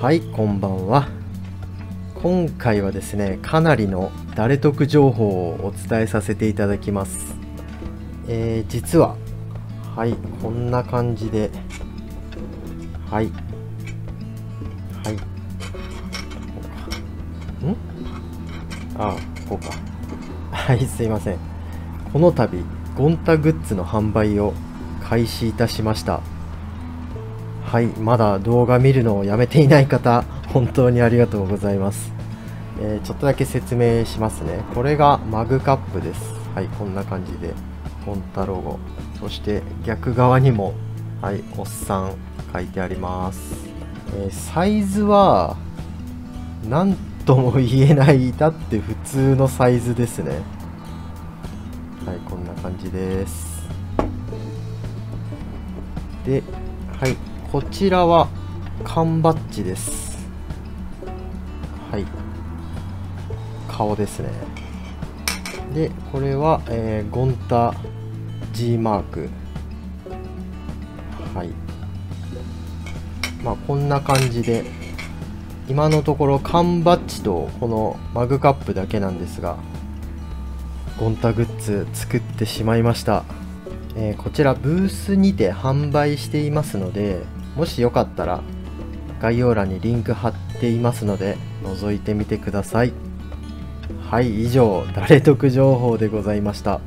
はいこんばんは。今回はですねかなりの誰得情報をお伝えさせていただきます。えー、実ははいこんな感じではいはいん？ああこうか。はいすいません。この度ゴンタグッズの販売を開始いたしました。はいまだ動画見るのをやめていない方 本当にありがとうございます、えーちょっとだけ説明しますね。これがマグカップです。はいこんな感じでゴンタロゴそして逆側にもはいおっさん書いてあります、えーサイズはなんとも言えないだって普通のサイズですね。はいこんな感じです。ではいこちらは缶バッジです。はい。顔ですね。でこれは、えーゴンタ G マーク。はい。まあこんな感じで今のところ缶バッジとこのマグカップだけなんですがゴンタグッズ作ってしまいました、えーこちらブースにて販売していますのでもしよかったら概要欄にリンク貼っていますので覗いてみてください。はい以上誰得情報でございました。